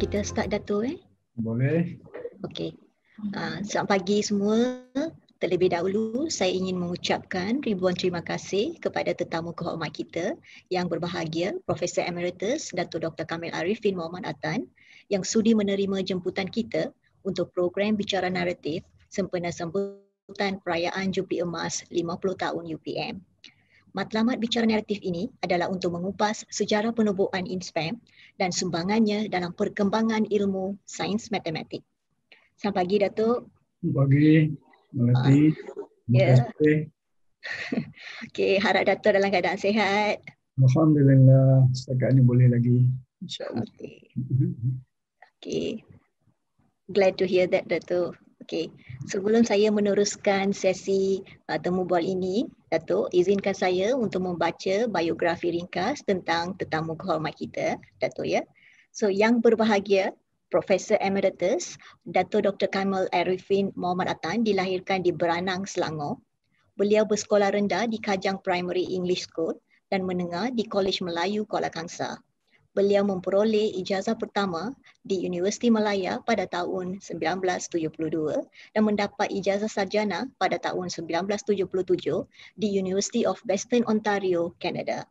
Kita start Dato' eh? Boleh. Okey. Uh, selamat pagi semua. Terlebih dahulu, saya ingin mengucapkan ribuan terima kasih kepada tetamu kehormat kita yang berbahagia, Profesor Emeritus Dato Dr. Kamil Arifin Muhammad Atan yang sudi menerima jemputan kita untuk program Bicara Naratif sempena sambutan perayaan Jubli Emas 50 tahun UPM. Matlamat Bicara Naratif ini adalah untuk mengupas sejarah penubuhan INSPAM dan sumbangannya dalam perkembangan ilmu sains matematik. Selamat pagi Datuk. Selamat pagi. Melati. Uh, ya. Okey, harap Dato' dalam keadaan sihat. Alhamdulillah, setakat ini boleh lagi. InsyaAllah. Okey. Okey. Glad to hear that, Dato'. Okey, sebelum saya meneruskan sesi uh, temu bual ini, Dato', izinkan saya untuk membaca biografi ringkas tentang tetamu kehormat kita, Dato' ya. So, yang berbahagia, Profesor Emeritus Dato Dr. Kamal Arifin Muhammad Atan dilahirkan di Beranang, Selangor. Beliau bersekolah rendah di Kajang Primary English School dan menengah di Kolej Melayu Kuala Kangsar. Beliau memperoleh ijazah pertama di Universiti Malaya pada tahun 1972 dan mendapat ijazah sarjana pada tahun 1977 di University of Western Ontario, Canada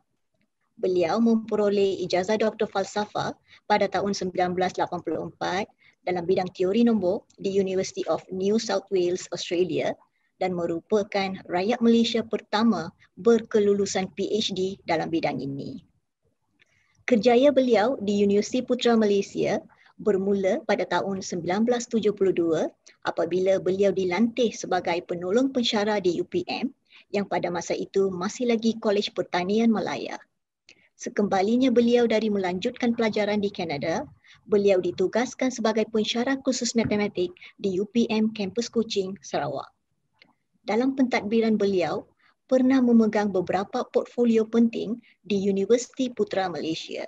beliau memperoleh ijazah doktor falsafah pada tahun 1984 dalam bidang teori nombor di University of New South Wales, Australia dan merupakan rakyat Malaysia pertama berkelulusan PhD dalam bidang ini. Kerjaya beliau di Universiti Putra Malaysia bermula pada tahun 1972 apabila beliau dilantik sebagai penolong pensyarah di UPM yang pada masa itu masih lagi Kolej Pertanian Malaya. Sekembalinya beliau dari melanjutkan pelajaran di Kanada, beliau ditugaskan sebagai pensyarah khusus matematik di UPM Kampus Kuching, Sarawak. Dalam pentadbiran beliau, pernah memegang beberapa portfolio penting di Universiti Putra Malaysia.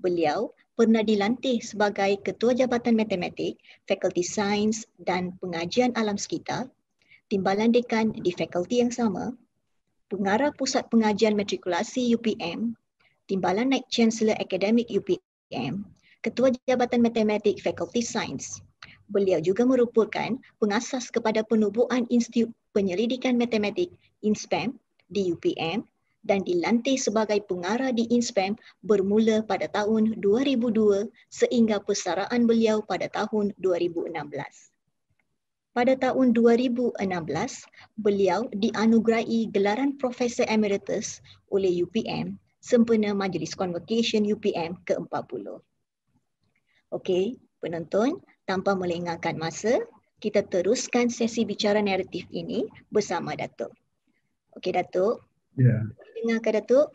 Beliau pernah dilantik sebagai Ketua Jabatan Matematik, Fakulti Sains dan Pengajian Alam Sekitar, Timbalan Dekan di fakulti yang sama, Pengarah Pusat Pengajian Matrikulasi UPM Timbalan Naik Chancellor Akademik UPM, Ketua Jabatan Matematik Fakulti Sains. Beliau juga merupakan pengasas kepada penubuhan Institut Penyelidikan Matematik INSPAM di UPM dan dilantik sebagai pengarah di INSPAM bermula pada tahun 2002 sehingga persaraan beliau pada tahun 2016. Pada tahun 2016, beliau dianugerahi gelaran Profesor Emeritus oleh UPM sempena Majlis Convocation UPM ke-40. Okey, penonton, tanpa melengahkan masa, kita teruskan sesi bicara naratif ini bersama Datuk. Okey, Datuk. Ya. Dengar ke Datuk?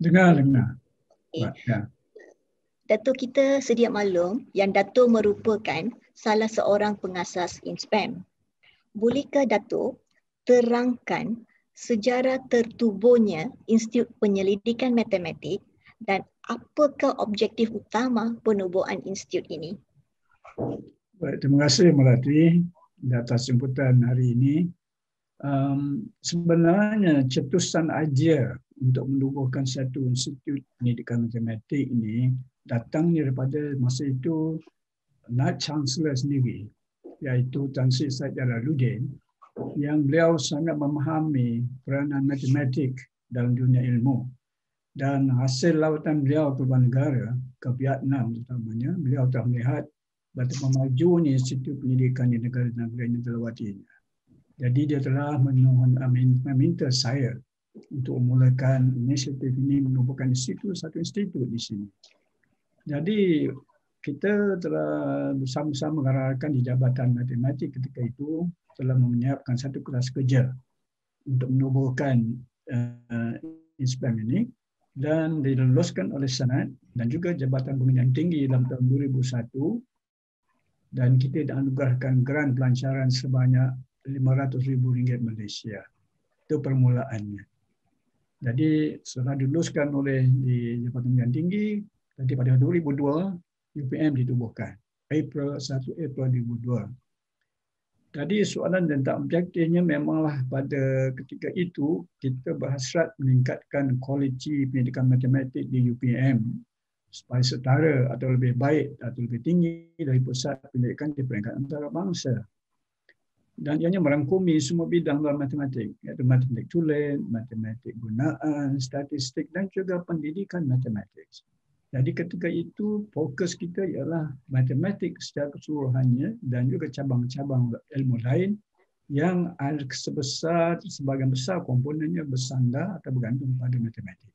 Dengar, dengar. Okay. Ya. Datuk kita sedia maklum yang Datuk merupakan salah seorang pengasas InSpam. Bolehkah Datuk terangkan sejarah tertubuhnya Institut Penyelidikan Matematik dan apakah objektif utama penubuhan institut ini? Baik, terima kasih Melati atas jemputan hari ini. Um, sebenarnya cetusan aja untuk menubuhkan satu institut pendidikan matematik ini datang daripada masa itu Naib Chancellor sendiri iaitu Tan Sri Said Jalaluddin yang beliau sangat memahami peranan matematik dalam dunia ilmu dan hasil lawatan beliau ke luar negara ke Vietnam terutamanya beliau telah melihat betapa majunya institut pendidikan di negara-negara yang terlewatinya. Jadi dia telah memohon meminta saya untuk memulakan inisiatif ini menubuhkan institut satu institut di sini. Jadi kita telah bersama-sama mengarahkan di Jabatan Matematik ketika itu telah menyiapkan satu kelas kerja untuk menubuhkan uh, INSPAM ini dan diluluskan oleh Senat dan juga Jabatan Pembinaan Tinggi dalam tahun 2001 dan kita dianugerahkan grant pelancaran sebanyak RM500,000 Malaysia. Itu permulaannya. Jadi setelah diluluskan oleh di Jabatan Pembinaan Tinggi, jadi pada 2002 UPM ditubuhkan. April 1 April 2002. Jadi soalan tentang objektifnya memanglah pada ketika itu kita berhasrat meningkatkan kualiti pendidikan matematik di UPM supaya setara atau lebih baik atau lebih tinggi dari pusat pendidikan di peringkat antarabangsa. Dan ianya merangkumi semua bidang dalam matematik, iaitu matematik tulen, matematik gunaan, statistik dan juga pendidikan matematik. Jadi ketika itu fokus kita ialah matematik secara keseluruhannya dan juga cabang-cabang ilmu lain yang sebesar sebagian besar komponennya bersandar atau bergantung pada matematik.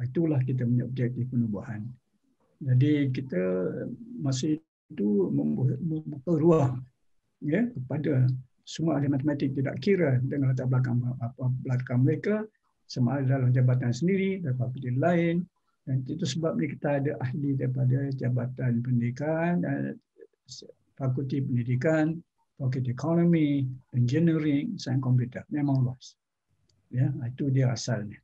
Itulah kita punya objektif penubuhan. Jadi kita masih itu membuka ruang ya kepada semua ahli matematik tidak kira dengan latar belakang apa belakang mereka sama ada dalam jabatan sendiri dan fakulti lain dan itu sebab kita ada ahli daripada Jabatan Pendidikan, eh, Fakulti Pendidikan, Fakulti Ekonomi, Engineering, Sains Komputer. Memang luas. Ya, itu dia asalnya.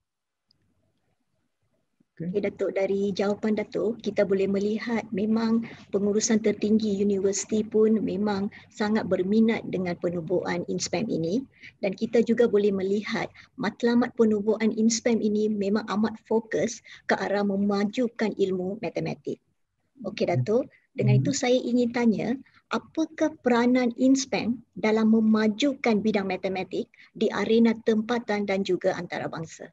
Okay. okay, Datuk, dari jawapan Datuk, kita boleh melihat memang pengurusan tertinggi universiti pun memang sangat berminat dengan penubuhan InSPAM ini dan kita juga boleh melihat matlamat penubuhan InSPAM ini memang amat fokus ke arah memajukan ilmu matematik. Okey Datuk, dengan itu hmm. saya ingin tanya, apakah peranan InSPAM dalam memajukan bidang matematik di arena tempatan dan juga antarabangsa?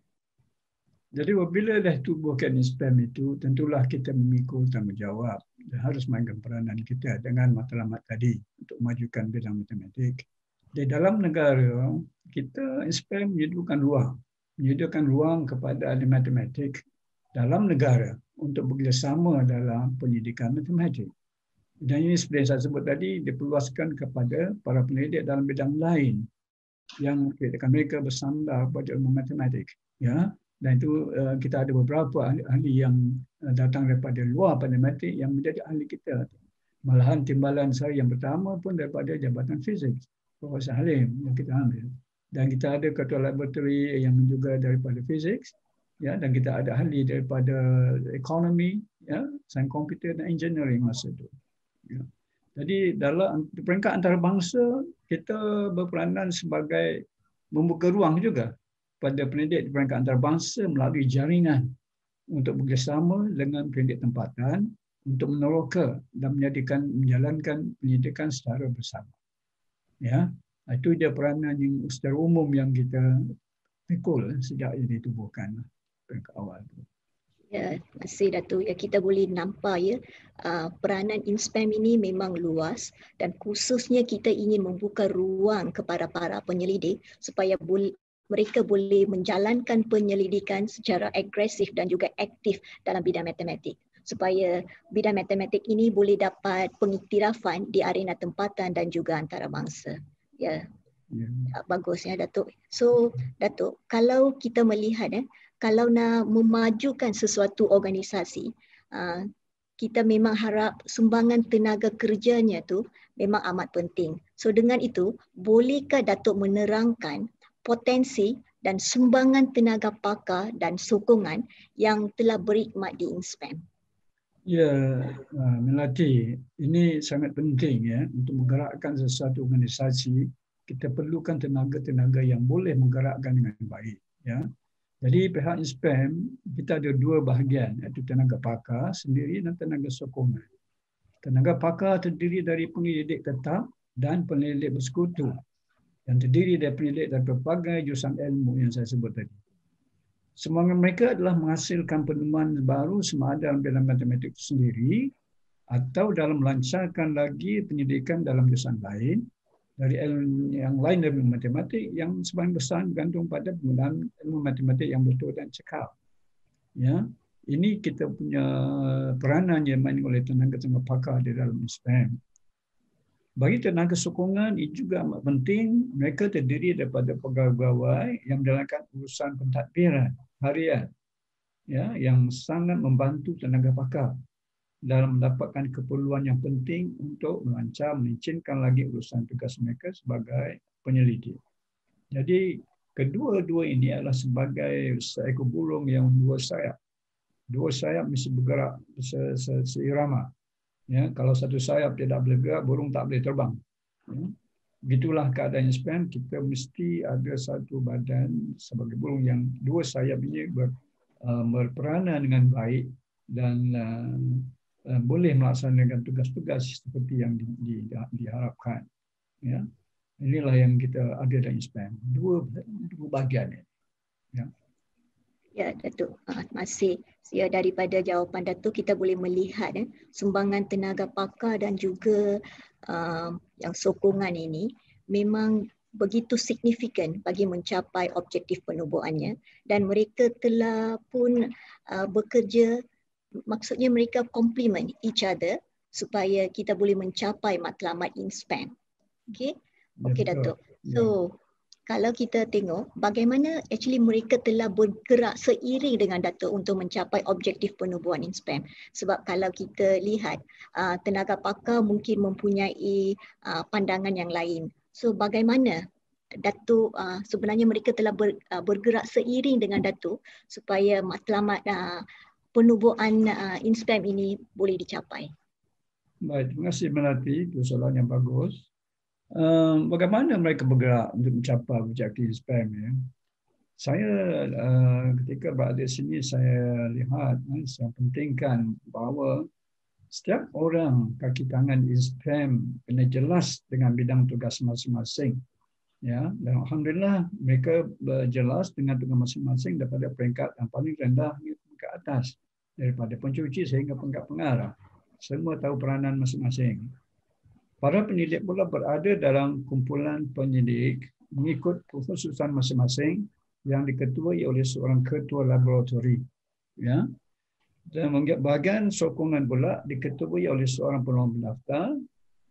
Jadi apabila dah tubuhkan spam itu, tentulah kita memikul tanggungjawab dan harus mainkan peranan kita dengan matlamat tadi untuk memajukan bidang matematik. Di dalam negara, kita spam menyediakan ruang. Menyediakan ruang kepada ahli matematik dalam negara untuk bekerjasama dalam pendidikan matematik. Dan ini seperti yang saya sebut tadi, diperluaskan kepada para pendidik dalam bidang lain yang mereka bersandar pada ilmu matematik. Ya, dan itu uh, kita ada beberapa ahli, ahli yang uh, datang daripada luar matematik yang menjadi ahli kita. Malahan timbalan saya yang pertama pun daripada Jabatan Fizik, Profesor Halim yang kita ambil. Dan kita ada ketua laboratory yang juga daripada fizik, ya, dan kita ada ahli daripada ekonomi, ya, sains komputer dan engineering masa itu. Ya. Jadi dalam peringkat antarabangsa kita berperanan sebagai membuka ruang juga pada pendidik di peringkat antarabangsa melalui jaringan untuk bekerjasama dengan pendidik tempatan untuk meneroka dan menjadikan menjalankan pendidikan secara bersama. Ya, itu dia peranan yang secara umum yang kita pikul sejak ini ditubuhkan peringkat awal itu. Ya, kasih Datuk. Ya, kita boleh nampak ya uh, peranan InSpam ini memang luas dan khususnya kita ingin membuka ruang kepada para penyelidik supaya boleh mereka boleh menjalankan penyelidikan secara agresif dan juga aktif dalam bidang matematik supaya bidang matematik ini boleh dapat pengiktirafan di arena tempatan dan juga antarabangsa. Ya. Yeah. Bagus ya Datuk. So Datuk, kalau kita melihat eh kalau nak memajukan sesuatu organisasi, uh, kita memang harap sumbangan tenaga kerjanya tu memang amat penting. So dengan itu, bolehkah Datuk menerangkan potensi dan sumbangan tenaga pakar dan sokongan yang telah berkhidmat di InSpam. Ya, uh, Melati, ini sangat penting ya untuk menggerakkan sesuatu organisasi. Kita perlukan tenaga-tenaga yang boleh menggerakkan dengan baik. Ya, jadi pihak InSpam kita ada dua bahagian, iaitu tenaga pakar sendiri dan tenaga sokongan. Tenaga pakar terdiri dari pendidik tetap dan pendidik bersekutu yang terdiri dari pendidik dari berbagai jurusan ilmu yang saya sebut tadi. Semangat mereka adalah menghasilkan penemuan baru sama ada dalam bidang matematik sendiri atau dalam melancarkan lagi pendidikan dalam jurusan lain dari ilmu yang lain dari matematik yang sebagian besar bergantung pada penggunaan ilmu matematik yang betul dan cekal. Ya, ini kita punya peranan yang main oleh tenaga-tenaga pakar di dalam SPM bagi tenaga sokongan itu juga amat penting mereka terdiri daripada pegawai yang menjalankan urusan pentadbiran harian ya yang sangat membantu tenaga pakar dalam mendapatkan keperluan yang penting untuk melancar melincinkan lagi urusan tugas mereka sebagai penyelidik. Jadi kedua-dua ini adalah sebagai seekor burung yang dua sayap. Dua sayap mesti bergerak seirama. Ya, kalau satu sayap tidak boleh gerak, burung tak boleh terbang. Ya. Begitulah keadaan spam, kita mesti ada satu badan sebagai burung yang dua sayap ini ber, uh, berperanan dengan baik dan uh, uh, boleh melaksanakan tugas-tugas seperti yang di, di, diharapkan. Ya. Inilah yang kita ada dalam spam. Dua, dua bahagian. Ya. Ya, Datuk. Uh, terima kasih. Ya, daripada jawapan Datuk, kita boleh melihat eh, sumbangan tenaga pakar dan juga uh, yang sokongan ini memang begitu signifikan bagi mencapai objektif penubuhannya dan mereka telah pun uh, bekerja maksudnya mereka complement each other supaya kita boleh mencapai matlamat in span. Okay? Okay, Datuk. Ya. So, kalau kita tengok bagaimana actually mereka telah bergerak seiring dengan Datuk untuk mencapai objektif penubuhan in spam. Sebab kalau kita lihat uh, tenaga pakar mungkin mempunyai uh, pandangan yang lain. So bagaimana Datuk uh, sebenarnya mereka telah ber, bergerak seiring dengan Datuk supaya matlamat uh, penubuhan uh, in spam ini boleh dicapai. Baik, terima kasih Melati. Itu soalan yang bagus. Um, bagaimana mereka bergerak untuk mencapai objektif spam ya? Saya uh, ketika berada di sini saya lihat uh, saya pentingkan bahawa setiap orang kaki tangan spam kena jelas dengan bidang tugas masing-masing. Ya, dan alhamdulillah mereka berjelas dengan tugas masing-masing daripada peringkat yang paling rendah ke atas daripada pencuci sehingga pengarah. Semua tahu peranan masing-masing. Para penyidik pula berada dalam kumpulan penyidik mengikut kekhususan masing-masing yang diketuai oleh seorang ketua laboratori. Ya. Dan bahagian sokongan pula diketuai oleh seorang penolong pendaftar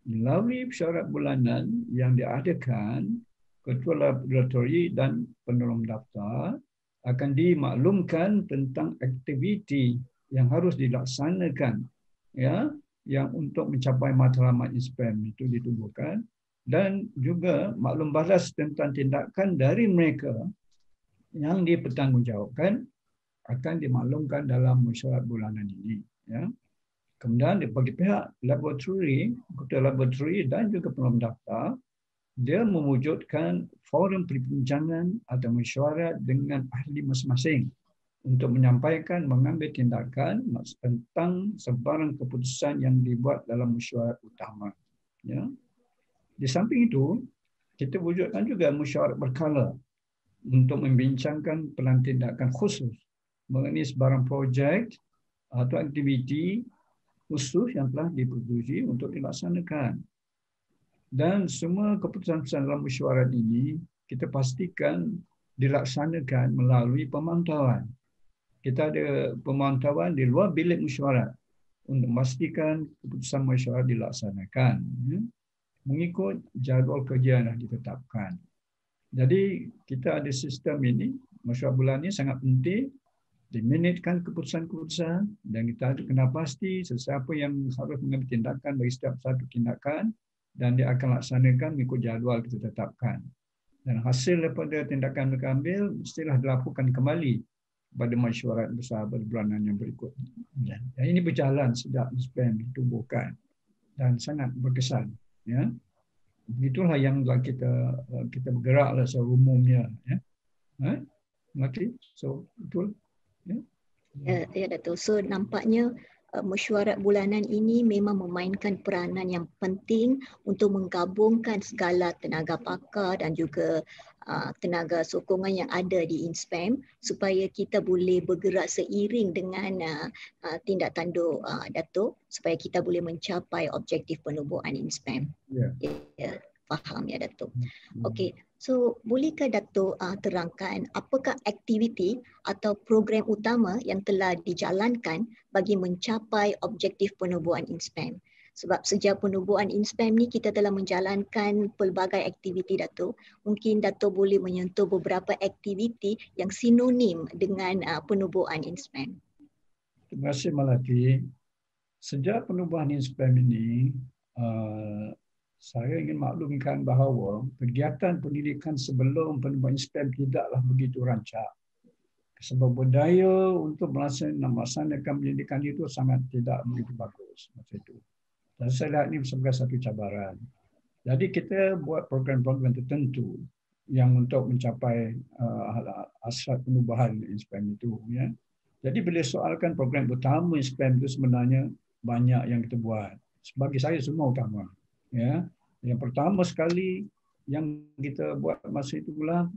melalui syarat bulanan yang diadakan ketua laboratori dan penolong pendaftar akan dimaklumkan tentang aktiviti yang harus dilaksanakan ya yang untuk mencapai matlamat spam itu ditubuhkan. Dan juga maklum balas tentang tindakan dari mereka yang dipertanggungjawabkan akan dimaklumkan dalam mesyuarat bulanan ini ya. Kemudian bagi pihak laboratori ketua laboratori dan juga penolong daftar dia mewujudkan forum perbincangan atau mesyuarat dengan ahli masing-masing untuk menyampaikan mengambil tindakan tentang sebarang keputusan yang dibuat dalam mesyuarat utama. Ya. Di samping itu, kita wujudkan juga mesyuarat berkala untuk membincangkan pelan tindakan khusus mengenai sebarang projek atau aktiviti khusus yang telah dipersetujui untuk dilaksanakan. Dan semua keputusan-keputusan dalam mesyuarat ini kita pastikan dilaksanakan melalui pemantauan kita ada pemantauan di luar bilik mesyuarat untuk memastikan keputusan mesyuarat dilaksanakan ya, mengikut jadual kerja yang ditetapkan. Jadi kita ada sistem ini, mesyuarat bulan ini sangat penting diminitkan keputusan-keputusan dan kita kena pasti sesiapa yang harus mengambil tindakan bagi setiap satu tindakan dan dia akan laksanakan mengikut jadual kita tetapkan. Dan hasil daripada tindakan mereka ambil mestilah dilakukan kembali pada mesyuarat besar pada bulanan yang berikut. Dan ini berjalan sejak SPM ditubuhkan dan sangat berkesan. Ya. Itulah yang kita kita bergeraklah secara umumnya. Ya. Ha? Mati? So, betul? Ya, ya, ya Dato'. So, nampaknya Uh, mesyuarat bulanan ini memang memainkan peranan yang penting untuk menggabungkan segala tenaga pakar dan juga tenaga sokongan yang ada di InSpam supaya kita boleh bergerak seiring dengan uh, uh, tindak tanduk uh, Datuk supaya kita boleh mencapai objektif penubuhan InSpam. Ya. Yeah. Yeah, faham ya Datuk. Hmm. Okey. So, bolehkah Datuk uh, terangkan apakah aktiviti atau program utama yang telah dijalankan bagi mencapai objektif penubuhan InSpam? Sebab sejak penubuhan InSpam ni kita telah menjalankan pelbagai aktiviti Datuk. Mungkin Datuk boleh menyentuh beberapa aktiviti yang sinonim dengan uh, penubuhan InSpam. Terima kasih Malati. Sejak penubuhan InSpam ini, uh, saya ingin maklumkan bahawa kegiatan pendidikan sebelum penubuhan SPM tidaklah begitu rancak. Sebab budaya untuk melaksanakan pendidikan itu sangat tidak begitu bagus masa itu. Dan saya lihat ini sebagai satu cabaran. Jadi kita buat program-program tertentu yang untuk mencapai uh, hasrat penubuhan SPM itu. Ya. Jadi bila soalkan program utama SPM itu sebenarnya banyak yang kita buat. Sebagai saya semua utama. Ya. Yang pertama sekali yang kita buat masa itu pula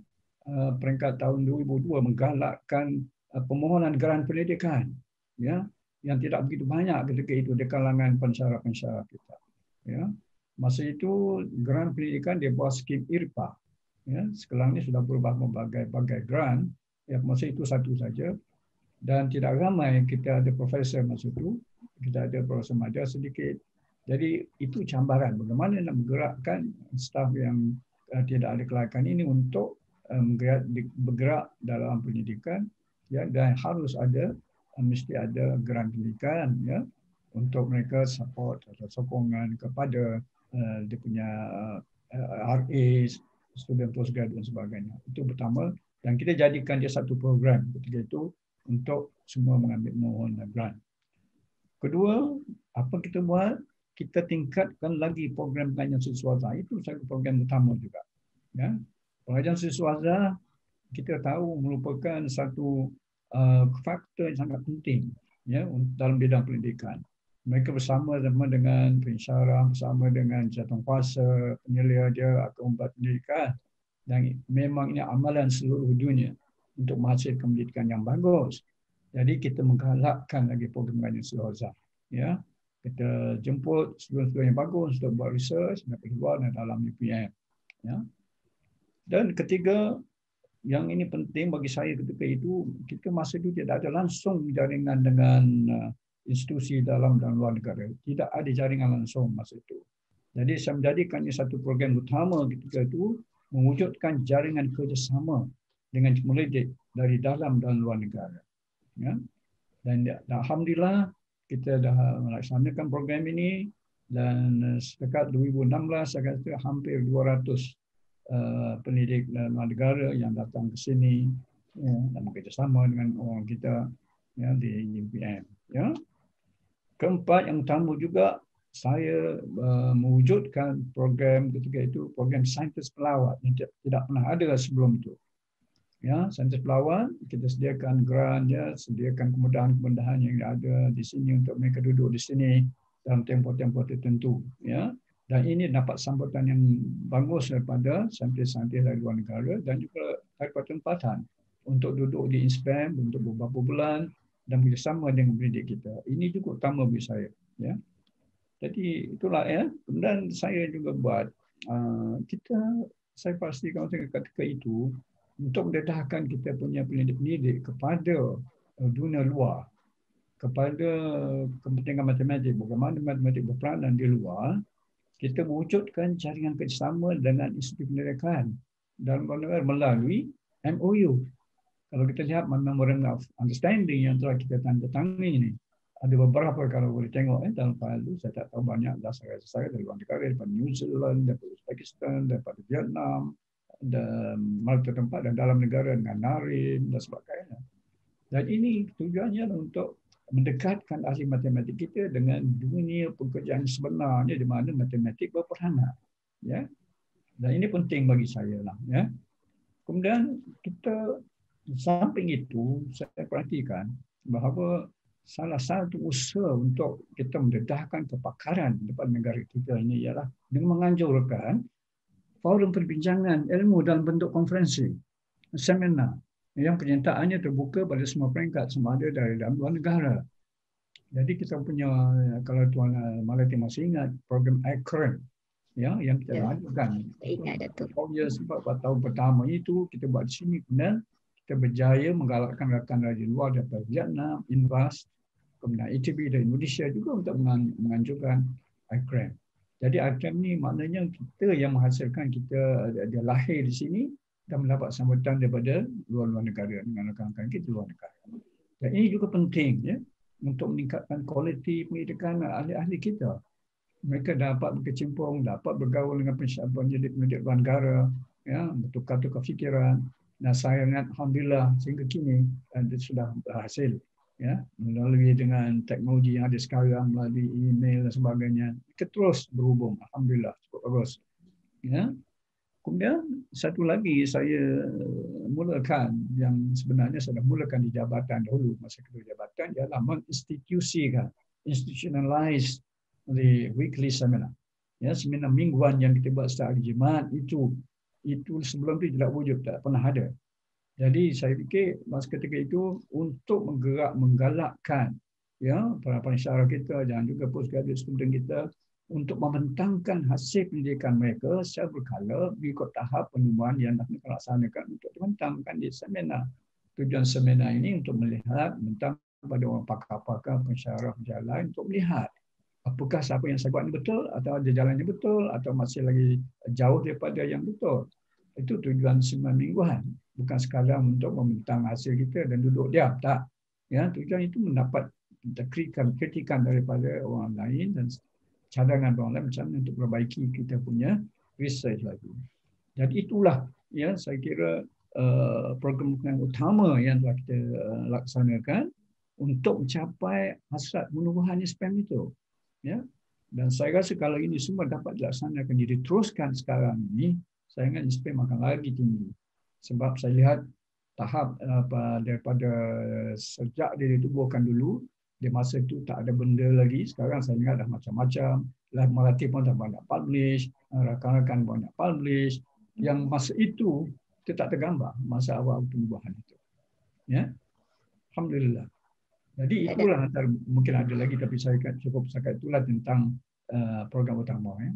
uh, peringkat tahun 2002 menggalakkan uh, permohonan geran pendidikan. Ya yang tidak begitu banyak ketika itu di kalangan pensyarah-pensyarah kita. Ya. Masa itu geran pendidikan dia buat skim IRPA. Ya. Sekarang ini sudah berubah berbagai-bagai geran. Ya, masa itu satu saja. Dan tidak ramai kita ada profesor masa itu. Kita ada profesor maja sedikit. Jadi itu cambaran bagaimana nak menggerakkan staf yang uh, tidak ada kelayakan ini untuk uh, bergerak dalam pendidikan ya, dan harus ada mesti ada geran pendidikan ya untuk mereka support atau sokongan kepada uh, dia punya uh, RA, student postgrad dan sebagainya. Itu pertama dan kita jadikan dia satu program ketika itu untuk semua mengambil mohon grant. Kedua, apa kita buat? Kita tingkatkan lagi program pengajian siswaza. Itu satu program utama juga. Ya. Pengajian siswaza kita tahu merupakan satu Uh, faktor yang sangat penting ya dalam bidang pendidikan. Mereka bersama sama dengan pensyarah, bersama dengan jatuh kuasa, penyelia dia akan membuat pendidikan dan memang ini amalan seluruh dunia untuk menghasilkan pendidikan yang bagus. Jadi kita menggalakkan lagi program kajian seluruh ya. Kita jemput seluruh-seluruh yang bagus untuk buat research dan keluar dalam UPM. Ya. Dan ketiga, yang ini penting bagi saya ketika itu kita masa itu tidak ada langsung jaringan dengan uh, institusi dalam dan luar negara. Tidak ada jaringan langsung masa itu. Jadi saya menjadikan ini satu program utama ketika itu mewujudkan jaringan kerjasama dengan pendidik dari dalam dan luar negara. Ya. Dan, dan alhamdulillah kita dah melaksanakan program ini dan uh, sejak 2016 saya kata hampir 200 Uh, pendidik dan negara yang datang ke sini ya, dan bekerjasama dengan orang kita ya, di UPM. Ya. Keempat yang utama juga saya uh, mewujudkan program ketika itu program saintis pelawat yang tidak pernah ada sebelum itu. Ya, saintis pelawat kita sediakan grant ya, sediakan kemudahan-kemudahan yang ada di sini untuk mereka duduk di sini dalam tempoh-tempoh tertentu. Ya, dan ini dapat sambutan yang bagus daripada saintis-saintis dari luar negara dan juga daripada tempatan untuk duduk di INSPAM untuk beberapa bulan dan bersama dengan pendidik kita. Ini juga utama bagi saya. Ya. Jadi itulah ya. Kemudian saya juga buat uh, kita saya pastikan ketika itu untuk mendedahkan kita punya pendidik-pendidik kepada uh, dunia luar kepada kepentingan matematik bagaimana matematik berperanan di luar kita mewujudkan jaringan kerjasama dengan institusi pendidikan dalam negara melalui MOU. Kalau kita lihat Memorandum of Understanding yang telah kita tanda tangani ini, ada beberapa kalau boleh tengok eh, dalam file itu, saya tak tahu banyak dasar saya dari luar negara, daripada New Zealand, daripada Uzbekistan, daripada Vietnam, dan mana tempat dan dalam negara dengan Narim dan sebagainya. Dan ini tujuannya untuk mendekatkan ahli matematik kita dengan dunia pekerjaan sebenarnya di mana matematik berperanan ya. Dan ini penting bagi saya lah ya. Kemudian kita samping itu saya perhatikan bahawa salah satu usaha untuk kita mendedahkan kepakaran depan negara kita ini ialah dengan menganjurkan forum perbincangan ilmu dalam bentuk konferensi seminar yang penyertaannya terbuka pada semua peringkat sama ada dari dalam luar negara. Jadi kita punya kalau tuan uh, Malati masih ingat program ACRN ya yang kita ya. lakukan. Ingat Datuk. Oh ya sebab tahun pertama itu kita buat di sini kemudian kita berjaya menggalakkan rakan dari luar daripada Vietnam, Invest, kemudian ETB dari Indonesia juga untuk menganjurkan ACRN. Jadi ACRN ni maknanya kita yang menghasilkan kita dia lahir di sini dan mendapat sambutan daripada luar-luar negara dengan rakan-rakan kita luar negara. Dan ini juga penting ya untuk meningkatkan kualiti pendidikan ahli-ahli kita. Mereka dapat berkecimpung, dapat bergaul dengan pendidik-pendidik luar negara, ya, bertukar-tukar fikiran. Dan saya ingat Alhamdulillah sehingga kini dia sudah berhasil ya melalui dengan teknologi yang ada sekarang melalui email dan sebagainya kita terus berhubung Alhamdulillah cukup bagus Ya. Kemudian satu lagi saya mulakan yang sebenarnya saya mulakan di jabatan dahulu masa kedua jabatan ialah menginstitusikan institutionalize the weekly seminar. Ya, seminar mingguan yang kita buat setiap hari Jumaat itu itu sebelum itu tidak wujud, tak pernah ada. Jadi saya fikir masa ketika itu untuk menggerak menggalakkan ya para pensyarah kita dan juga postgraduate student kita untuk membentangkan hasil pendidikan mereka secara berkala mengikut tahap penemuan yang nak dilaksanakan untuk dibentangkan di seminar. Tujuan seminar ini untuk melihat tentang pada orang pakar-pakar pensyarah jalan untuk melihat apakah siapa yang saya buat ini betul atau ada jalan yang betul atau masih lagi jauh daripada yang betul. Itu tujuan seminar mingguan. Bukan sekadar untuk membentang hasil kita dan duduk diam. Tak. Ya, tujuan itu mendapat kritikan, kritikan daripada orang lain dan cadangan orang lain macam mana untuk perbaiki kita punya research lagi. Jadi itulah ya saya kira uh, program yang utama yang telah kita uh, laksanakan untuk mencapai hasrat penubuhan spam itu. Ya. Dan saya rasa kalau ini semua dapat dilaksanakan, diteruskan sekarang ini, saya ingat spam akan lagi tinggi. Sebab saya lihat tahap apa daripada sejak dia ditubuhkan dulu di masa itu tak ada benda lagi. Sekarang saya ingat dah macam-macam. Lah Melati pun dah banyak publish. Rakan-rakan banyak publish. Yang masa itu, kita tak tergambar masa awal penubuhan itu. Ya, Alhamdulillah. Jadi itulah antara, mungkin ada lagi tapi saya cukup sakat itulah tentang uh, program utama. Ya,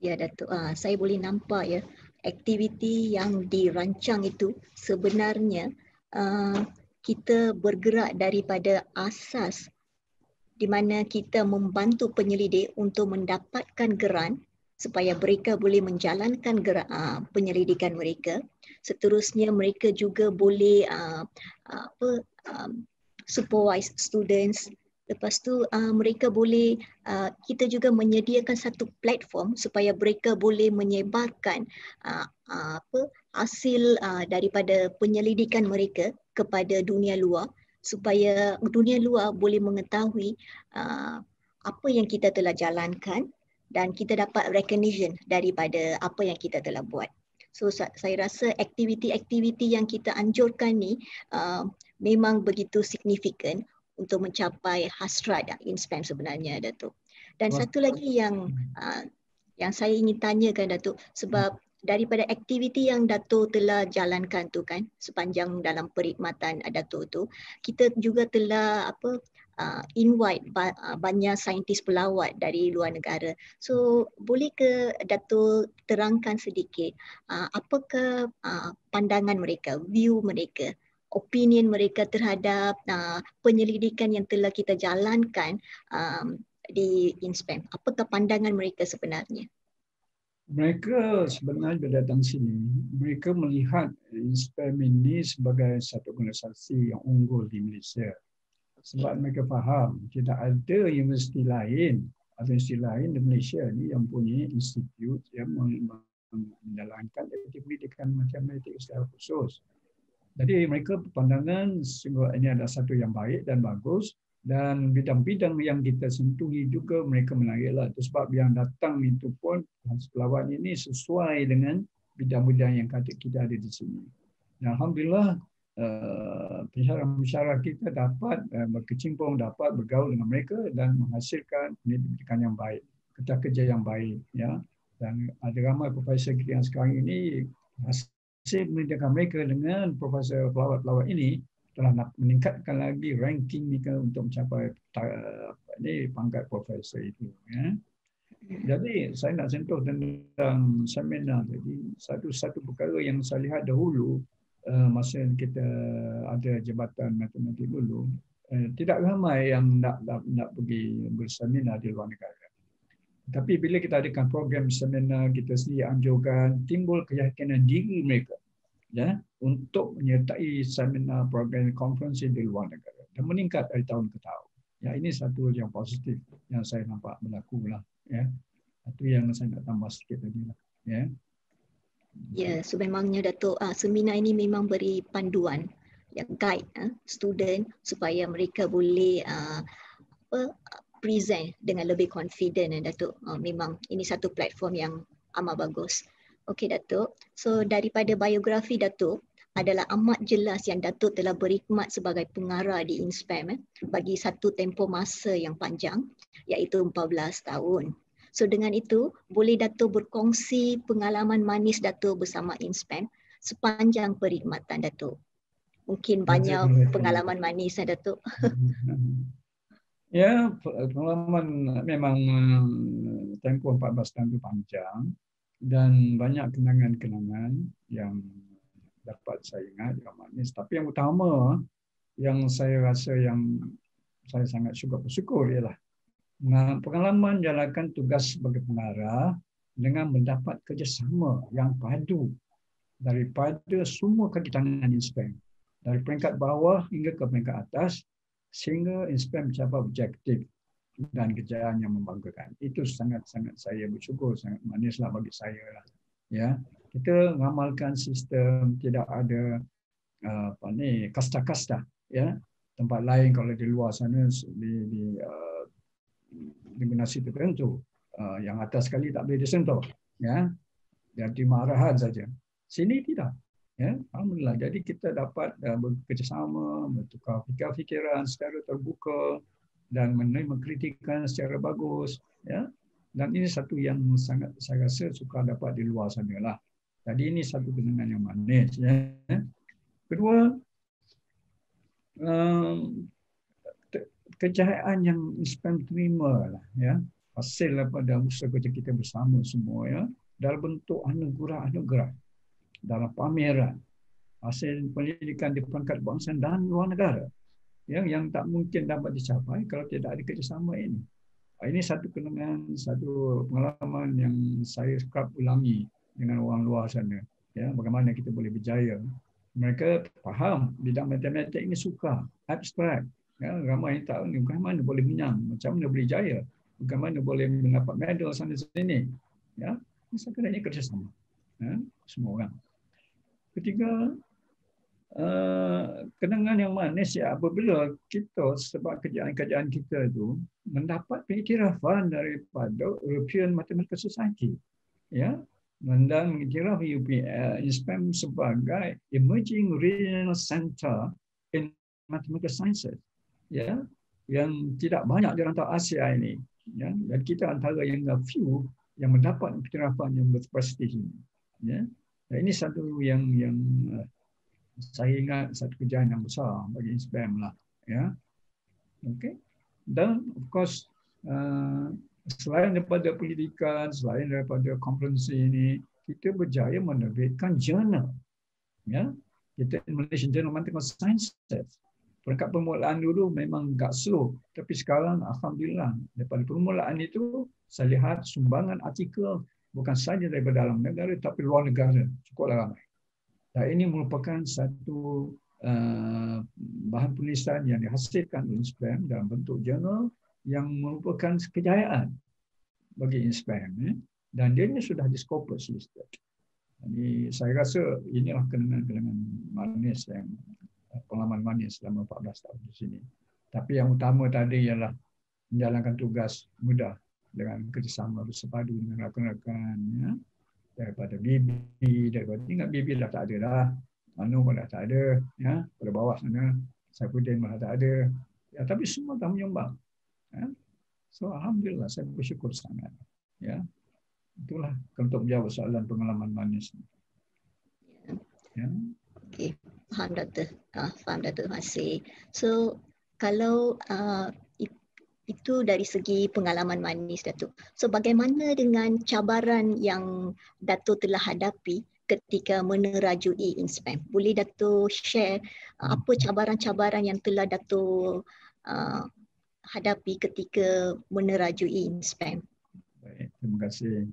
ya Datuk. Uh, saya boleh nampak ya aktiviti yang dirancang itu sebenarnya uh, kita bergerak daripada asas di mana kita membantu penyelidik untuk mendapatkan geran supaya mereka boleh menjalankan uh, penyelidikan mereka. Seterusnya mereka juga boleh uh, apa um, supervise students. Lepas tu mereka boleh kita juga menyediakan satu platform supaya mereka boleh menyebarkan apa hasil uh, daripada penyelidikan mereka kepada dunia luar supaya dunia luar boleh mengetahui uh, apa yang kita telah jalankan dan kita dapat recognition daripada apa yang kita telah buat. So saya rasa aktiviti-aktiviti yang kita anjurkan ni uh, memang begitu signifikan untuk mencapai hasrat in spam sebenarnya Datuk. Dan Wah. satu lagi yang uh, yang saya ingin tanyakan Datuk sebab daripada aktiviti yang Dato telah jalankan tu kan sepanjang dalam perkhidmatan Dato tu kita juga telah apa uh, invite ba- uh, banyak saintis pelawat dari luar negara. So boleh ke Dato terangkan sedikit uh, apakah uh, pandangan mereka, view mereka, opinion mereka terhadap uh, penyelidikan yang telah kita jalankan um, di InSpam. Apakah pandangan mereka sebenarnya? Mereka sebenarnya bila datang sini, mereka melihat SPAM ini sebagai satu organisasi yang unggul di Malaysia. Sebab mereka faham tidak ada universiti lain atau universiti lain di Malaysia ni yang punya institut yang menjalankan aktiviti pendidikan matematik secara khusus. Jadi mereka berpandangan sehingga ini adalah satu yang baik dan bagus dan bidang-bidang yang kita sentuhi juga mereka menariklah. Itu sebab yang datang itu pun pelawat ini sesuai dengan bidang-bidang yang kata kita ada di sini. Dan Alhamdulillah uh, pensyarah-pensyarah kita dapat uh, berkecimpung, dapat bergaul dengan mereka dan menghasilkan pendidikan yang baik, kerja kerja yang baik. ya. Dan ada ramai profesor kita yang sekarang ini hasil pendidikan mereka dengan profesor pelawat-pelawat ini telah meningkatkan lagi ranking ni kan untuk mencapai apa ni pangkat profesor itu ya. Jadi saya nak sentuh tentang seminar tadi satu-satu perkara yang saya lihat dahulu uh, masa kita ada jabatan matematik dulu uh, tidak ramai yang nak, nak nak pergi berseminar di luar negara. Tapi bila kita adakan program seminar kita sendiri anjurkan timbul keyakinan diri mereka ya untuk menyertai seminar program konferensi di luar negara dan meningkat dari tahun ke tahun. Ya ini satu yang positif yang saya nampak berlaku lah. Ya itu yang saya nak tambah sedikit tadi lah. Ya. Ya, sememangnya Datuk uh, seminar ini memang beri panduan yang guide uh, student supaya mereka boleh uh, apa present dengan lebih confident uh, Datuk. Uh, memang ini satu platform yang amat bagus. Okey Datuk. So daripada biografi Datuk adalah amat jelas yang Datuk telah berkhidmat sebagai pengarah di InSpam eh, bagi satu tempoh masa yang panjang iaitu 14 tahun. So dengan itu boleh Datuk berkongsi pengalaman manis Datuk bersama InSpam sepanjang perkhidmatan Datuk. Mungkin banyak pengalaman manis ya Datuk. Ya, pengalaman memang eh, tempoh 14 tahun itu panjang dan banyak kenangan-kenangan yang dapat saya ingat yang manis. Tapi yang utama yang saya rasa yang saya sangat suka bersyukur ialah pengalaman jalankan tugas sebagai pengarah dengan mendapat kerjasama yang padu daripada semua kaki tangan InSpam. Dari peringkat bawah hingga ke peringkat atas sehingga InSpam mencapai objektif dan kejayaan yang membanggakan. Itu sangat-sangat saya bersyukur, sangat manislah bagi saya. Lah. Ya, kita mengamalkan sistem tidak ada uh, apa ni kasta-kasta. Ya, tempat lain kalau di luar sana di di uh, dimensi tertentu, uh, yang atas sekali tak boleh disentuh. Ya, jadi marahan saja. Sini tidak. Ya, Alhamdulillah. Jadi kita dapat uh, bekerjasama, bertukar fikiran secara terbuka dan menerima kritikan secara bagus. Ya, dan ini satu yang sangat saya rasa suka dapat di luar sana lah. Jadi ini satu kenangan yang manis. Ya. Kedua, um, kejayaan yang Islam terima lah, ya. hasil daripada usaha kerja kita bersama semua ya dalam bentuk anugerah-anugerah dalam pameran hasil pendidikan di peringkat bangsa dan luar negara yang yang tak mungkin dapat dicapai kalau tidak ada kerjasama ini. Ah, ini satu kenangan, satu pengalaman yang saya kerap ulangi dengan orang luar sana. Ya, bagaimana kita boleh berjaya. Mereka faham bidang matematik ini suka, abstrak. Ya, ramai yang tahu ni bagaimana boleh menang, macam mana boleh jaya, bagaimana boleh mendapat medal sana sini. Ya, saya kira ini kerjasama. Ya, semua orang. Ketiga, uh, kenangan yang manis ya apabila kita sebab kerjaan-kerjaan kita itu mendapat pengiktirafan daripada European Mathematical Society. Ya, dan mengiktiraf UPL INSPAM sebagai Emerging Regional Center in Mathematical Sciences. Ya, yang tidak banyak di rantau Asia ini. Ya, dan kita antara yang few yang mendapat pengiktirafan yang berprestij ini. Ya, ini satu yang yang uh, saya ingat satu kejayaan yang besar bagi ISBM lah. Ya. Okay. Dan of course uh, selain daripada pendidikan, selain daripada konferensi ini, kita berjaya menerbitkan jurnal. Ya. Kita Malaysian Journal of Mathematical Sciences. Peringkat permulaan dulu memang agak slow. Tapi sekarang Alhamdulillah daripada permulaan itu saya lihat sumbangan artikel bukan saja daripada dalam negara tapi luar negara cukuplah ramai. Dan ini merupakan satu uh, bahan penulisan yang dihasilkan oleh INSPAM dalam bentuk jurnal yang merupakan kejayaan bagi INSPAM. Eh? Dan dia ini sudah diskopus listed. Jadi saya rasa inilah kenangan-kenangan manis yang pengalaman manis selama 14 tahun di sini. Tapi yang utama tadi ialah menjalankan tugas mudah dengan kerjasama bersepadu dengan rakan-rakan ya daripada bibi daripada ingat bibi dah tak ada dah Anu pun dah tak ada ya. Pada bawah sana Saifuddin pun dah tak ada. Ya tapi semua dah menyumbang ya. So alhamdulillah saya bersyukur sangat ya. Itulah untuk menjawab soalan pengalaman manis. Ya. Okey faham doktor. Ah faham doktor. Kasih. So kalau uh, itu dari segi pengalaman manis Datuk. So bagaimana dengan cabaran yang Datuk telah hadapi ketika menerajui InSpam? Boleh Datuk share uh, apa cabaran-cabaran yang telah Datuk uh, hadapi ketika menerajui InSpam? Baik, terima kasih.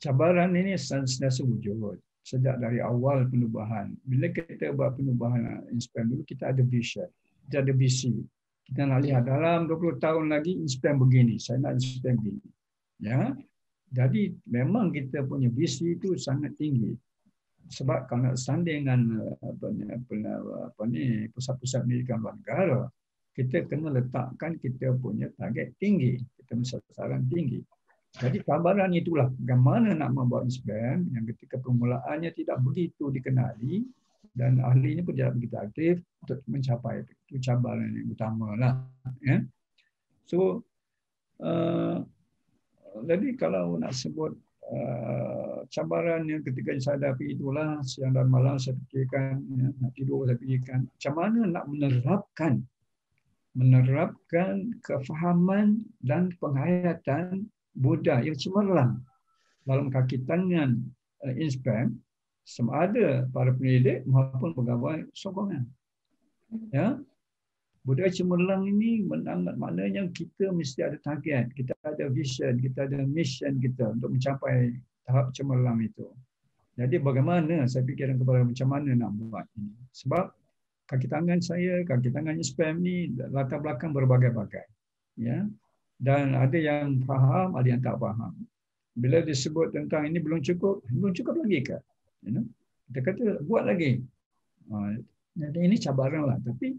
Cabaran ini sentiasa wujud sejak dari awal penubuhan. Bila kita buat penubuhan InSpam dulu kita ada vision, kita ada visi, kita nak lihat dalam 20 tahun lagi inspirasi begini saya nak inspirasi begini. Ya. Jadi memang kita punya visi itu sangat tinggi. Sebab kalau sanding dengan apa ni apa, ni pusat-pusat pendidikan luar negara kita kena letakkan kita punya target tinggi. Kita punya sasaran tinggi. Jadi cabaran itulah. Bagaimana nak membuat spam yang ketika permulaannya tidak begitu dikenali dan ahlinya pun tidak begitu aktif untuk mencapai itu cabaran yang utama lah. Ya. So, uh, jadi kalau nak sebut uh, cabaran yang ketika saya hadapi itulah siang dan malam saya fikirkan, ya, nak tidur saya fikirkan, macam mana nak menerapkan menerapkan kefahaman dan penghayatan Buddha yang cemerlang dalam kaki tangan uh, inspam sama ada para pendidik maupun pegawai sokongan. Ya. Buddha cemerlang ini menangat maknanya kita mesti ada target, kita ada vision, kita ada mission kita untuk mencapai tahap cemerlang itu. Jadi bagaimana saya fikirkan kepada macam mana nak buat ini. Sebab kaki tangan saya, kaki tangan spam ni latar belakang berbagai-bagai. Ya dan ada yang faham, ada yang tak faham. Bila disebut tentang ini belum cukup, belum cukup lagi ke? Kita kata buat lagi. Uh, ini cabaran lah. Tapi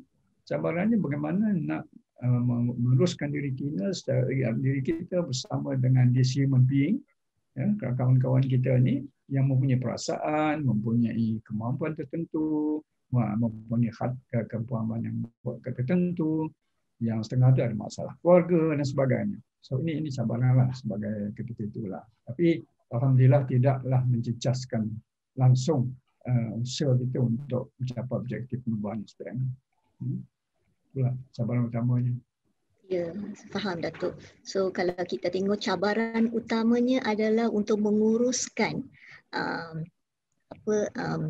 cabarannya bagaimana nak uh, meluruskan diri kita, secara, diri kita bersama dengan this human being, ya, kawan-kawan kita ni yang mempunyai perasaan, mempunyai kemampuan tertentu, mempunyai kemampuan yang tertentu, yang setengah tu ada masalah keluarga dan sebagainya. So ini ini cabaran lah sebagai ketika itulah. Tapi alhamdulillah tidaklah mencecaskan langsung uh, usaha kita untuk mencapai objektif perubahan sekarang. Hmm. Itulah cabaran utamanya. Ya, faham Datuk. So kalau kita tengok cabaran utamanya adalah untuk menguruskan um, apa um,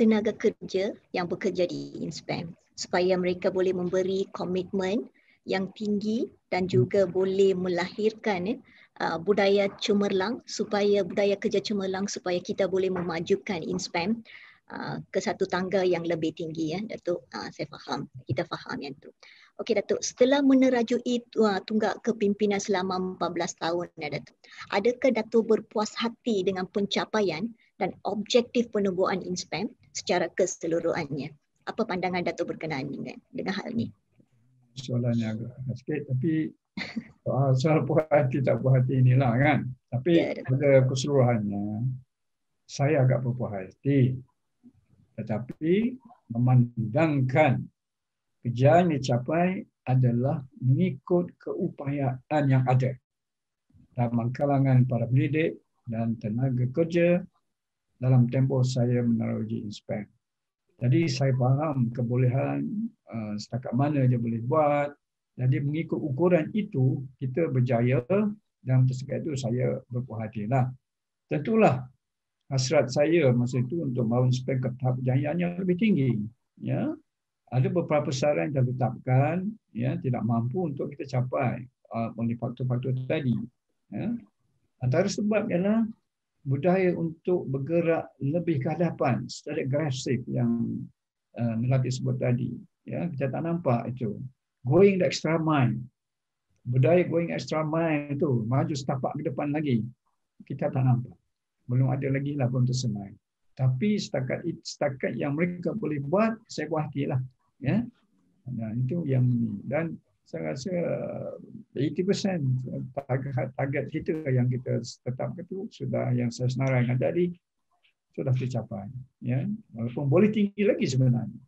tenaga kerja yang bekerja di Inspam supaya mereka boleh memberi komitmen yang tinggi dan juga boleh melahirkan uh, budaya cemerlang supaya budaya kerja cemerlang supaya kita boleh memajukan inspam uh, ke satu tangga yang lebih tinggi ya. Datuk uh, saya faham. Kita faham yang tu. Okey Datuk. Setelah menerajui uh, tunggak kepimpinan selama 14 tahun ya Datuk. Adakah Datuk berpuas hati dengan pencapaian dan objektif penubuhan inspam secara keseluruhannya? Apa pandangan Datuk berkenaan dengan dengan hal ini? Soalannya agak sikit tapi soal, soal puas hati tak puas hati inilah kan. Tapi ya, pada keseluruhannya saya agak berpuas hati. Tetapi memandangkan kejayaan yang dicapai adalah mengikut keupayaan yang ada dalam kalangan para pendidik dan tenaga kerja dalam tempoh saya menerogi inspek. Jadi saya faham kebolehan uh, setakat mana dia boleh buat. Jadi mengikut ukuran itu kita berjaya dan tersebut itu saya berpuas hati lah. Tentulah hasrat saya masa itu untuk mahu spek ke tahap kejayaan yang lebih tinggi. Ya, ada beberapa saran yang ditetapkan ya tidak mampu untuk kita capai uh, oleh faktor-faktor tadi. Ya. Antara sebab ialah budaya untuk bergerak lebih ke hadapan secara agresif yang uh, Melati sebut tadi ya kita tak nampak itu going the extra mile. Budaya going extra mile itu maju setapak ke depan lagi. Kita tak nampak. Belum ada lagi lah belum tersemai. Tapi setakat setakat yang mereka boleh buat saya puas hatilah ya? Nah, itu yang ini dan saya rasa 80% target, target kita yang kita tetapkan itu sudah yang saya senaraikan tadi sudah tercapai. Ya? Walaupun boleh tinggi lagi sebenarnya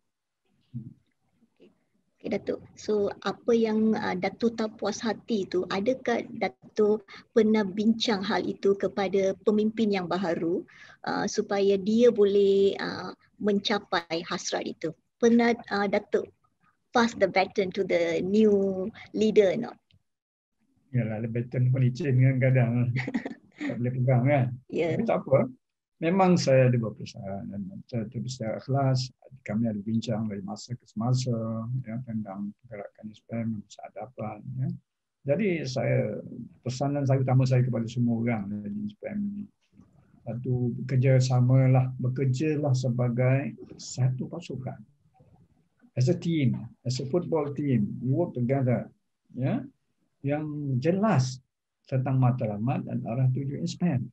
Okay, Datuk. So apa yang uh, Datuk tak puas hati itu, adakah Datuk pernah bincang hal itu kepada pemimpin yang baharu uh, supaya dia boleh uh, mencapai hasrat itu? Pernah uh, Datuk pass the baton to the new leader or not? Yalah, the baton pun licin kan kadang. tak boleh pegang kan? Yeah. Tapi tak apa. Memang saya ada berpesan dan saya terus secara ikhlas. Kami ada bincang dari masa ke semasa ya, tentang pergerakan SPM yang berseadapan. Ya. Jadi saya pesanan saya utama saya kepada semua orang di SPM ini. Satu bekerja samalah, bekerja lah sebagai satu pasukan as a team, as a football team, work together. Ya, yang jelas tentang matlamat dan arah tuju inspan.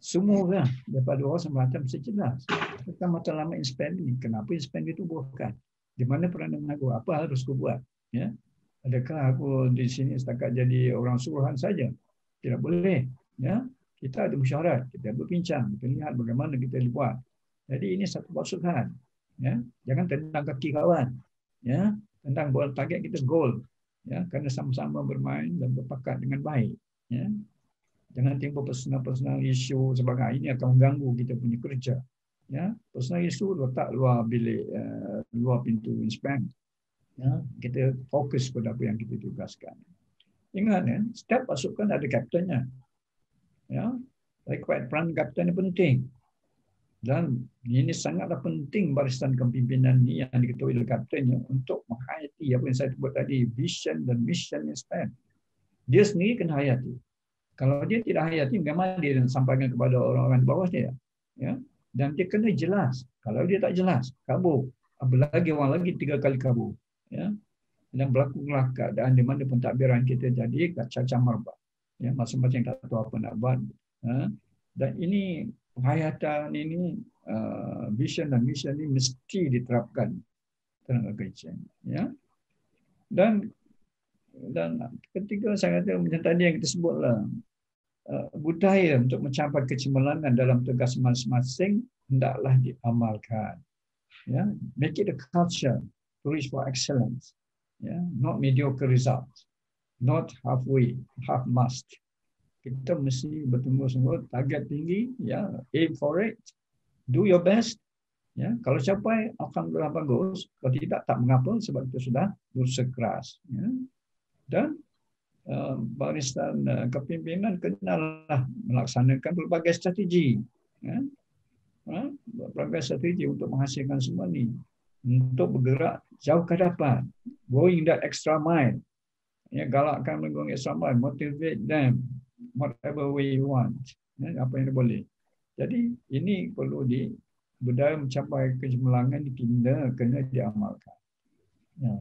Semua orang daripada orang semacam mesti jelas tentang matlamat inspan ini. Kenapa inspan ditubuhkan? Di mana peranan aku? Apa harus aku buat? Ya, adakah aku di sini setakat jadi orang suruhan saja? Tidak boleh. Ya, kita ada mesyuarat, kita berbincang, kita lihat bagaimana kita buat. Jadi ini satu pasukan. Ya, jangan tendang kaki kawan. Ya, tendang bola target kita gol. Ya, kerana sama-sama bermain dan berpakat dengan baik. Ya, jangan timbul personal-personal isu sebagai ini akan mengganggu kita punya kerja. Ya, personal isu letak luar bilik, uh, luar pintu inspect. Ya, kita fokus pada apa yang kita tugaskan. Ingat ya, setiap pasukan ada kaptennya. Ya, required peran kapten ini penting. Dan ini sangatlah penting barisan kepimpinan ini yang diketuai oleh kaptennya untuk menghayati apa yang saya sebut tadi, vision dan mission stand. Dia sendiri kena hayati. Kalau dia tidak hayati, bagaimana dia sampaikan kepada orang-orang di bawah dia? Ya? Dan dia kena jelas. Kalau dia tak jelas, kabur. Apalagi orang lagi tiga kali kabur. Ya? Dan berlakulah keadaan di mana pentadbiran kita jadi caca marbah ya masing-masing tak tahu apa nak buat ha? dan ini penghayatan ini uh, vision dan mission ini mesti diterapkan tenaga kerja ya dan dan ketiga saya kata macam tadi yang kita sebutlah budaya untuk mencapai kecemerlangan dalam tugas masing-masing hendaklah diamalkan ya make it a culture to reach for excellence yeah? not mediocre results not halfway, half mast. Kita mesti betul-betul target tinggi, ya, aim for it, do your best. Ya, kalau capai alhamdulillah bagus, kalau tidak tak mengapa sebab kita sudah berusaha keras. Ya. Dan barisan uh, kepimpinan kenalah melaksanakan berbagai strategi. Ya. Uh, berbagai strategi untuk menghasilkan semua ini. Untuk bergerak jauh ke hadapan. Going that extra mile ya galakkan mereka sama motivate them whatever way you want ya, apa yang boleh jadi ini perlu di budaya mencapai kecemerlangan kita kena diamalkan ya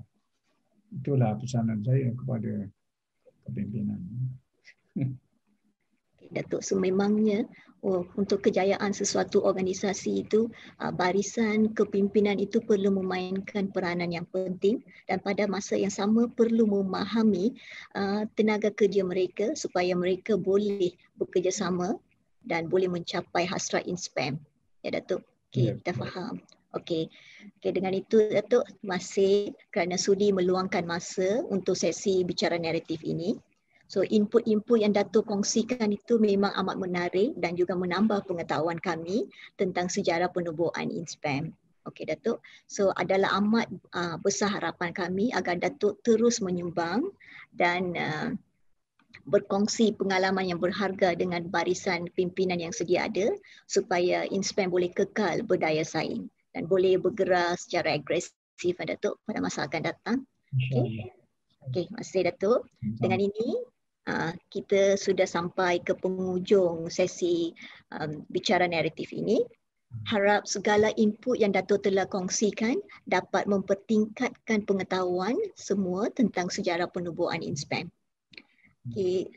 itulah pesanan saya kepada kepimpinan Datuk sememangnya oh, untuk kejayaan sesuatu organisasi itu uh, barisan kepimpinan itu perlu memainkan peranan yang penting dan pada masa yang sama perlu memahami uh, tenaga kerja mereka supaya mereka boleh bekerjasama dan boleh mencapai hasrat inspam. Ya Datuk. Okey, ya, kita faham. Okey. Okey dengan itu Datuk masih kerana sudi meluangkan masa untuk sesi bicara naratif ini. So input-input yang Datuk kongsikan itu memang amat menarik dan juga menambah pengetahuan kami tentang sejarah penubuhan InSpam. Okey Datuk. So adalah amat uh, besar harapan kami agar Datuk terus menyumbang dan uh, berkongsi pengalaman yang berharga dengan barisan pimpinan yang sedia ada supaya InSpam boleh kekal berdaya saing dan boleh bergerak secara agresif Datuk pada masa akan datang. Okey. Okey, masih Datuk. Dengan ini Ah, kita sudah sampai ke penghujung sesi um, bicara naratif ini. Harap segala input yang Dato' telah kongsikan dapat mempertingkatkan pengetahuan semua tentang sejarah penubuhan InSpam. Okay.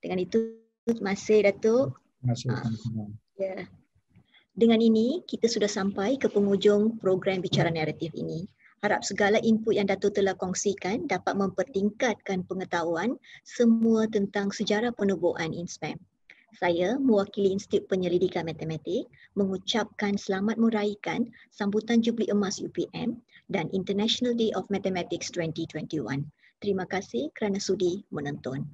Dengan itu, masih Dato'. Terima kasih. Uh, ya. Dengan ini, kita sudah sampai ke penghujung program bicara naratif ini. Harap segala input yang Datuk telah kongsikan dapat mempertingkatkan pengetahuan semua tentang sejarah penubuhan InSpam. Saya mewakili Institut Penyelidikan Matematik mengucapkan selamat meraihkan sambutan Jubli Emas UPM dan International Day of Mathematics 2021. Terima kasih kerana sudi menonton.